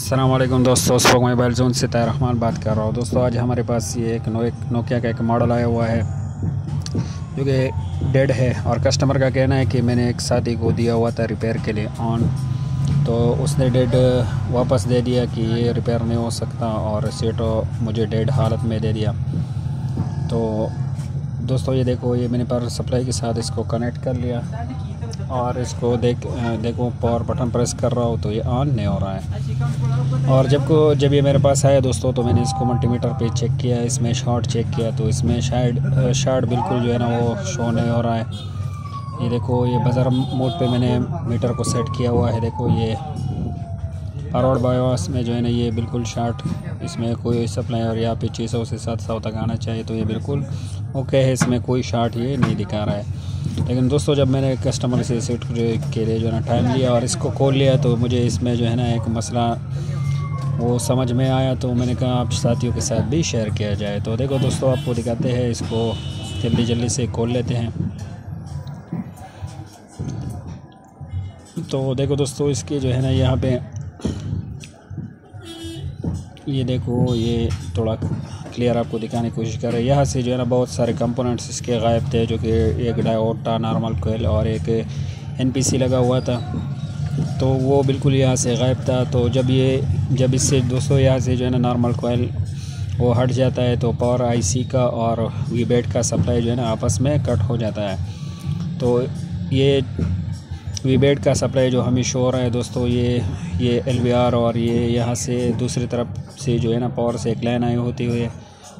असलम दोस्तों spoke mobile zone से रहमान बात कर रहा हूँ। दोस्तों, आज हमारे पास ये एक नो नोकिया का एक मॉडल आया हुआ है, जो कि डेड है और कस्टमर का कहना है कि मैंने एक साथी को दिया हुआ था रिपेयर के लिए ऑन तो उसने डेड वापस दे दिया कि ये रिपेयर नहीं हो सकता और सीटो मुझे डेड हालत में दे दिया। तो दोस्तों, ये देखो, ये मैंने पावर सप्लाई के साथ इसको कनेक्ट कर लिया। और इसको देख देखो पावर बटन प्रेस कर रहा हूँ तो ये ऑन नहीं हो रहा है। और जब को, जब ये मेरे पास आया दोस्तों तो मैंने इसको मल्टीमीटर पे चेक किया, इसमें शॉर्ट चेक किया तो इसमें शायद शार्ट बिल्कुल जो है ना वो शो नहीं हो रहा है। ये देखो, ये बाज़ार मोड पे मैंने मीटर को सेट किया हुआ है, देखो ये। फॉरवर्ड बायोस में जो है ना ये बिल्कुल शार्ट इसमें कोई सप्लाई और यहाँ पे छः सौ से सात सौ तक आना चाहिए तो ये बिल्कुल ओके है, इसमें कोई शार्ट ये नहीं दिखा रहा है। लेकिन दोस्तों, जब मैंने कस्टमर से सेट के लिए जो है ना टाइम लिया और इसको खोल लिया तो मुझे इसमें जो है ना एक मसला वो समझ में आया। तो मैंने कहा, आप साथियों के साथ भी शेयर किया जाए। तो देखो दोस्तों, आपको दिखाते हैं, इसको जल्दी जल्दी से खोल लेते हैं। तो देखो दोस्तों, इसके जो है ना यहाँ पे ये देखो, ये थोड़ा क्लियर आपको दिखाने की कोशिश कर रहे हैं। यहाँ से जो है ना, बहुत सारे कंपोनेंट्स इसके गायब थे, जो कि एक डायोटा नॉर्मल कोयल और एक एनपीसी लगा हुआ था। तो वो बिल्कुल यहाँ से गायब था। तो जब ये, जब इससे दोस्तों यहाँ से जो है ना नॉर्मल कोयल वो हट जाता है तो पावर आईसी का और वी बेड का सप्लाई जो है ना, आपस में कट हो जाता है। तो ये वी बेड का सप्लाई जो हमें शो हो रहा है दोस्तों, ये ये एलवीआर और ये यहाँ से दूसरी तरफ़ से जो है ना पावर से एक लाइन आई होती हुई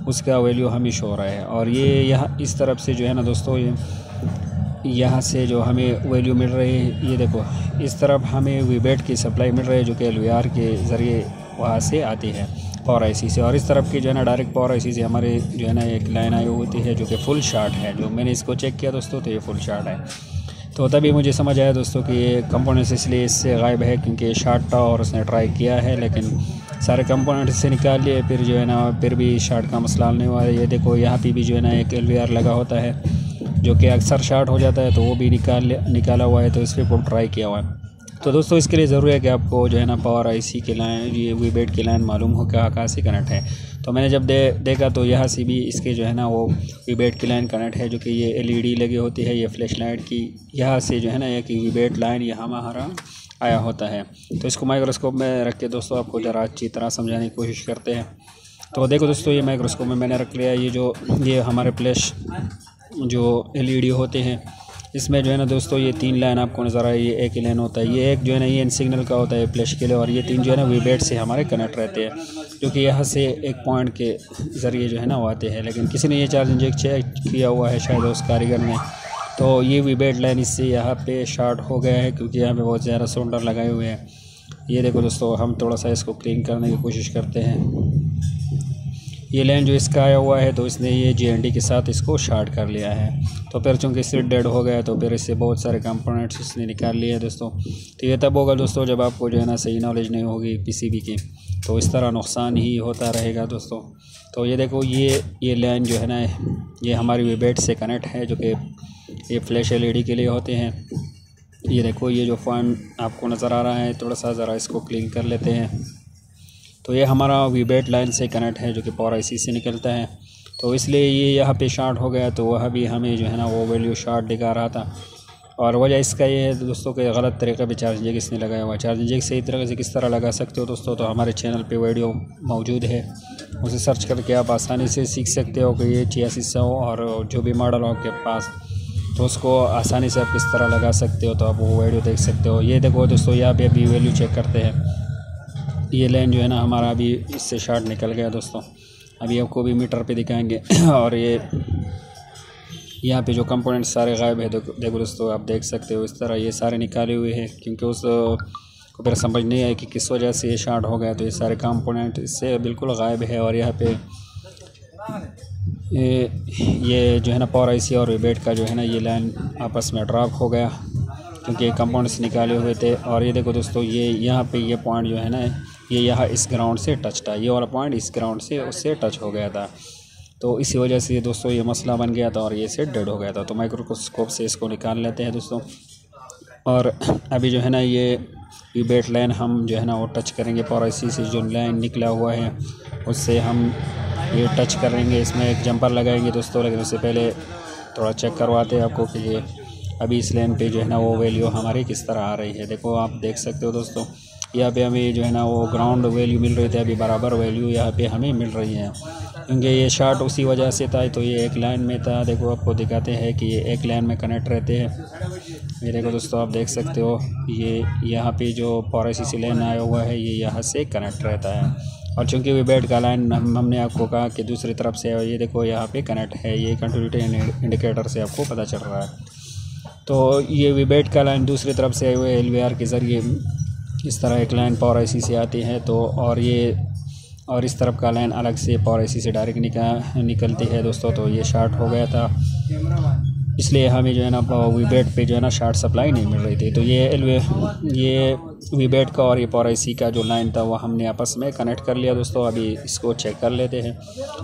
उसका वैल्यू हमें शो हो रहा है। और ये यहाँ इस तरफ़ से जो है ना दोस्तों, ये यहाँ से जो हमें वैल्यू मिल रही है, ये देखो, इस तरफ़ हमें वीबेट की सप्लाई मिल रही है, जो कि एल के ज़रिए वहाँ से आती है पावर आई से। और इस तरफ़ की जो है ना डायरेक्ट पावर आई से हमारे जो है ना एक लाइन आई होती है, जो कि फुल शार्ट है, जो मैंने इसको चेक किया दोस्तों तो ये फुल शार्ट है। तो तभी मुझे समझ आया दोस्तों कि ये कंपोनेंट्स इसलिए इससे गायब है, क्योंकि ये शार्ट था और उसने ट्राई किया है, लेकिन सारे कंपोनेंट से निकाल लिए, फिर जो है ना, फिर भी शार्ट का मसला नहीं हुआ। ये देखो, यहाँ पे भी जो है ना, एक एलवीआर लगा होता है, जो कि अक्सर शार्ट हो जाता है तो वो भी निकाल निकाला हुआ है तो इस पर ट्राई किया हुआ है। तो दोस्तों, इसके लिए ज़रूरी है कि आपको जो है ना पावर आईसी की लाइन ये वी बेड की लाइन मालूम हो क्या कहाँ से कनेक्ट है। तो मैंने जब दे, देखा तो यहाँ से भी इसके जो है ना, वो वी बेड की लाइन कनेक्ट है, जो कि ये एलईडी लगी होती है, ये फ्लैश लाइट की। यहाँ से जो है ना, एक वी बेड लाइन यहाँ हमारा आया होता है। तो इसको माइक्रोस्कोप में रख के दोस्तों आपको ज़रा अच्छी तरह समझाने की कोशिश करते हैं। तो देखो दोस्तों, ये माइक्रोस्कोप में मैंने रख लिया ये जो, ये हमारे फ्लैश जो एलईडी होते हैं, इसमें जो है ना दोस्तों, ये तीन लाइन आपको नज़र आए ये एक ही लाइन होता है, ये एक जो है ना, ये इन सिग्नल का होता है फ्लैश के लिए, और ये तीन जो है ना वीबेट से हमारे कनेक्ट रहते हैं, जो कि यहाँ से एक पॉइंट के ज़रिए जो है ना वो आते हैं। लेकिन किसी ने ये चार्ज इंजेक्ट चेक किया हुआ है शायद उस कारीगर ने। तो ये भी बेड लाइन इससे यहाँ पे शार्ट हो गया है क्योंकि यहाँ पे बहुत ज़्यादा सोल्डर लगाए हुए हैं। ये देखो दोस्तों, हम थोड़ा सा इसको क्लीन करने की कोशिश करते हैं। ये लाइन जो इसका आया हुआ है तो इसने ये जी के साथ इसको शार्ट कर लिया है। तो फिर चूँकि सिर डेड हो गया तो फिर इससे बहुत सारे कंपोनेंट्स इसने निकाल लिए हैं दोस्तों। तो ये तब होगा दोस्तों, जब आपको जो है ना सही नॉलेज नहीं होगी पीसीबी की। तो इस तरह नुकसान ही होता रहेगा दोस्तों। तो ये देखो, ये ये लाइन जो है ना, ये हमारी वेबेट से कनेक्ट है, जो कि ये फ्लैश एलईडी के लिए होते हैं। ये देखो, ये जो फ़ोन आपको नज़र आ रहा है थोड़ा सा ज़रा इसको क्लीन कर लेते हैं। तो ये हमारा वीबेट लाइन से कनेक्ट है, जो कि पावर आई से निकलता है। तो इसलिए ये यहाँ पे शार्ट हो गया तो वह भी हमें जो है ना, वो वैल्यू शार्ट दिखा रहा था। और वजह इसका ये है, दोस्तों, के गलत तरीके पे चार्ज जेक इसने लगाया हुआ चार्ज जेक सही तरीके से किस तरह लगा सकते हो दोस्तों तो हमारे चैनल पे वीडियो मौजूद है। उसे सर्च करके आप आसानी से सीख सकते हो कि ये छियासी सौ और जो भी मॉडल हो आपके पास तो उसको आसानी से आप किस तरह लगा सकते हो तो आप वो वीडियो देख सकते हो। ये देखो दोस्तों यहाँ पे अभी वैल्यू चेक करते हैं। ये लाइन जो है ना, हमारा अभी इससे शार्ट निकल गया दोस्तों। अभी आपको भी मीटर पे दिखाएँगे। और ये यहाँ पे जो कंपोनेंट सारे गायब है, देखो दोस्तों, आप देख सकते हो इस तरह ये सारे निकाले हुए हैं। क्योंकि उस को फिर समझ नहीं आया कि किस वजह से ये शार्ट हो गया। तो ये सारे कंपोनेंट इससे बिल्कुल गायब है और यहाँ पे ये ये जो है ना पावर आईसी और बेड का जो है ना, ये लाइन आपस में ड्रॉप हो गया, क्योंकि कंपाउंड से निकाले हुए थे। और ये देखो दोस्तों, ये यहाँ पे ये पॉइंट जो है ना, ये यहाँ इस ग्राउंड से टच था। ये वाला पॉइंट इस ग्राउंड से, उससे टच हो गया था। तो इसी वजह से दोस्तों, ये मसला बन गया था और ये से डेड हो गया था। तो माइक्रोस्कोप से इसको निकाल लेते हैं दोस्तों। और अभी जो है ना, ये वी बेट लाइन हम जो है ना, वो टच करेंगे। और इसी से जो लाइन निकला हुआ है, उससे हम ये टच करेंगे इसमें एक जंपर लगाएँगे दोस्तों, लेकिन उससे पहले थोड़ा चेक करवाते हैं आपको कि ये अभी इस लाइन पे जो है ना वो वैल्यू हमारी किस तरह आ रही है। देखो, आप देख सकते हो दोस्तों, यहाँ पे हमें जो है ना वो ग्राउंड वैल्यू मिल रही थी, अभी बराबर वैल्यू यहाँ पे हमें मिल रही है। क्योंकि ये शार्ट उसी वजह से था तो ये एक लाइन में था। देखो, आपको दिखाते हैं कि ये एक लाइन में कनेक्ट रहते हैं। ये देखो दोस्तों, आप देख सकते हो ये यहाँ पे जो पॉरेसी सी लाइन आया हुआ है, ये यहाँ से कनेक्ट रहता है। और चूँकि वे बेड का लाइन हम, हमने आपको कहा कि दूसरी तरफ़ से ये देखो यहाँ पे कनेक्ट है, ये कंटिन्यूटी इंडिकेटर से आपको पता चल रहा है। तो ये वी बेड का लाइन दूसरी तरफ़ से हुए एलवीआर के ज़रिए इस तरह एक लाइन पावर आई से आती है तो और ये, और इस तरफ़ का लाइन अलग से पावर आई से डायरेक्ट निकल निकलती है दोस्तों तो ये शार्ट हो गया था। इसलिए हमें जो है ना वी बेड पे जो है ना शार्ट सप्लाई नहीं मिल रही थी। तो ये एलवे ये वी बेड का और ये आई का जो लाइन था, वो हमने आपस में कनेक्ट कर लिया दोस्तों। अभी इसको चेक कर लेते हैं।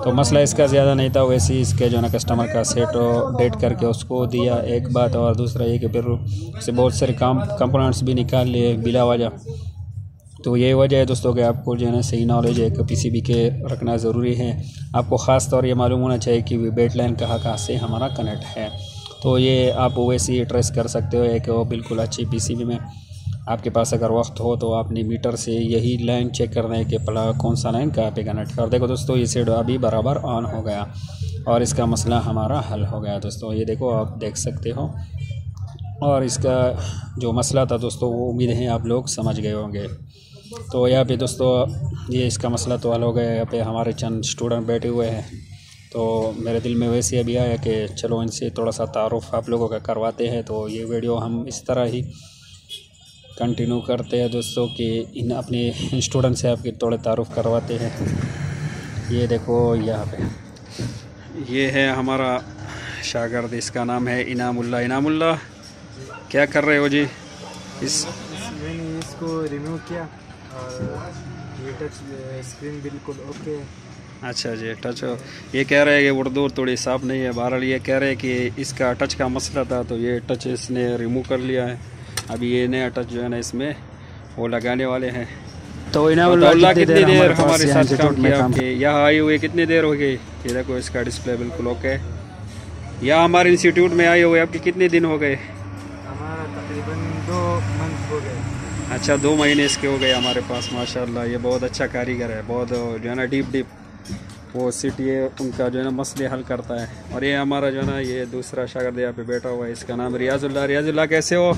तो मसला इसका ज़्यादा नहीं था, वैसे ही इसके जो है ना कस्टमर का सेट डेट करके उसको दिया एक बात और दूसरा ये कि फिर उससे बहुत सारे काम कंपोनेंट्स भी निकाल लिए बिला वजह। तो ये वजह है दोस्तों कि आपको जो है ना सही नॉलेज एक पीसीबी के रखना ज़रूरी है। आपको ख़ास तौर ये मालूम होना चाहिए कि वी बेट लाइन कहाँ कहाँ से हमारा कनेक्ट है। तो ये आप वैसे ही ट्रेस कर सकते हो एक बिल्कुल अच्छी पीसीबी में। आपके पास अगर वक्त हो तो आपने मीटर से यही लाइन चेक करना है कि पला कौन सा लाइन कहाँ पे कनेक्ट और देखो दोस्तों, ये सेट अभी बराबर ऑन हो गया और इसका मसला हमारा हल हो गया दोस्तों। ये देखो, आप देख सकते हो। और इसका जो मसला था दोस्तों, वो उम्मीद है आप लोग समझ गए होंगे। तो यहाँ पे दोस्तों, ये इसका मसला तो हल हो गया। यहाँ पे हमारे चंद स्टूडेंट बैठे हुए हैं। तो मेरे दिल में वैसे अभी आया कि चलो इनसे थोड़ा सा तारुफ आप लोगों का करवाते हैं तो ये वीडियो हम इस तरह ही कंटिन्यू करते हैं दोस्तों कि इन अपने स्टूडेंट से आपके थोड़े तारुफ करवाते हैं। ये देखो यहाँ पे। ये है हमारा शागर्द इसका नाम है इनामुल्ला इनामुल्ला क्या कर रहे हो जी? इस मैंने इसको रिमूव किया और ये टच स्क्रीन बिल्कुल ओके अच्छा जी टच ये कह रहे हैं कि उर्दू थोड़ी साफ़ नहीं है। बहरहाल ये कह रहे हैं कि इसका टच का मसला था तो ये टच इसने रिमूव कर लिया है। अभी ये नया टच जो है ना इसमें वो लगाने वाले हैं। तो अल्लाह कितनी देर हमारे साथ काम किया आपके? यहाँ आई हुई कितनी देर हो गई? ये देखो इसका डिस्प्ले बिल्कुल ओके यहाँ हमारे इंस्टीट्यूट में आए हुए आपके कितने दिन हो गए? हमारा तकरीबन दो मंथ हो गए। अच्छा दो महीने इसके हो गए हमारे पास माशाल्लाह। ये बहुत अच्छा कारीगर है बहुत जो है ना डीप डीप वो सिटी है उनका जो है ना मसले हल करता है। और ये हमारा जो है ना ये दूसरा शागिर्द यहाँ पे बैठा हुआ है इसका नाम रियाजुल्ला रियाजुल्ला कैसे हो?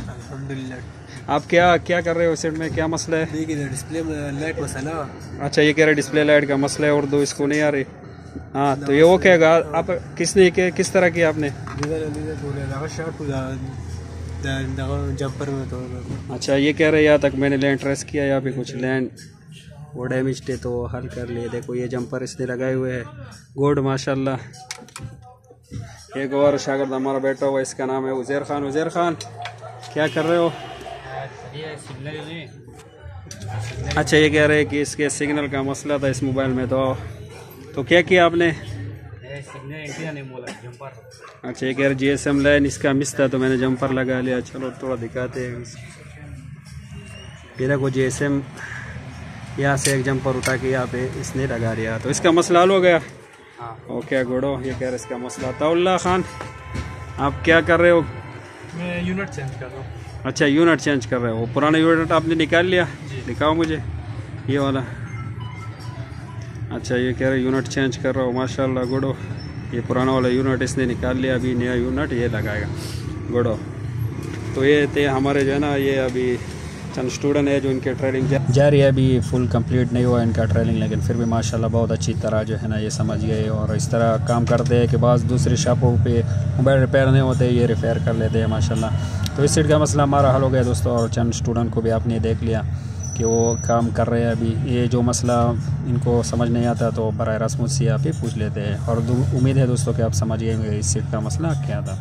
आप क्या क्या कर रहे हो सेट में? क्या मसला है? डिस्प्ले लाइट मसला। अच्छा ये कह रहे डिस्प्ले लाइट का मसला है उर्दू इसको नहीं आ रही। हाँ तो ये वो कहेगा आप किसने के किस तरह किया आपने? जंपर में तो। अच्छा ये कह रहे यहाँ तक मैंने लैंड ट्रेस किया या फिर कुछ लैंड वो डैमेज थे तो हल कर लिए। देखो, ये जंपर इसने लगाए हुए हैं। गुड माशाल्लाह। एक और शागिर्द हमारा बैठा हुआ इसका नाम है उज़ैर खान। उज़ैर खान, क्या कर रहे हो? अच्छा ये कह रहे हैं कि इसके सिग्नल का मसला था इस मोबाइल में तो तो क्या किया आपने? अच्छा ये कह रहे जी एस एम लाइन इसका मिस था तो मैंने जंपर लगा लिया। चलो, थोड़ा दिखाते हैं। ये देखो जी एस एम यहाँ से एक जंपर उठा के यहाँ पे इसने लगा दिया। तो इसका मसला हल हो गया। हाँ। ओके गुडो ये कह रहे इसका मसला। ताउल्ला खान आप क्या कर रहे हो? मैं यूनिट चेंज कर रहा हूँ। अच्छा यूनिट चेंज कर रहे हो। पुराना यूनिट आपने निकाल लिया? दिखाओ मुझे। ये वाला। अच्छा ये कह रहे यूनिट चेंज कर रहा हो। माशाल्लाह गुडो ये पुराना वाला यूनिट इसने निकाल लिया। अभी नया यूनिट ये लगाएगा। गुडो तो ये थे हमारे जो है ना ये अभी चंद स्टूडेंट है जो इनके ट्रेनिंग जा रही है, अभी फुल कंप्लीट नहीं हुआ इनका ट्रेनिंग लेकिन फिर भी माशाल्लाह बहुत अच्छी तरह जो है ना ये समझ गए और इस तरह काम करते हैं कि बाद दूसरी शॉपों पे मोबाइल रिपेयर नहीं होते, ये रिपेयर कर लेते हैं माशाला तो इस सीट का मसला हमारा हल हो गया दोस्तों, और चंद स्टूडेंट को भी आपने देख लिया कि वो काम कर रहे हैं अभी। ये जो मसला इनको समझ नहीं आता तो बर रस्म से आप ही पूछ लेते हैं। और उम्मीद है दोस्तों कि आप समझ गए इस सीट का मसला क्या था।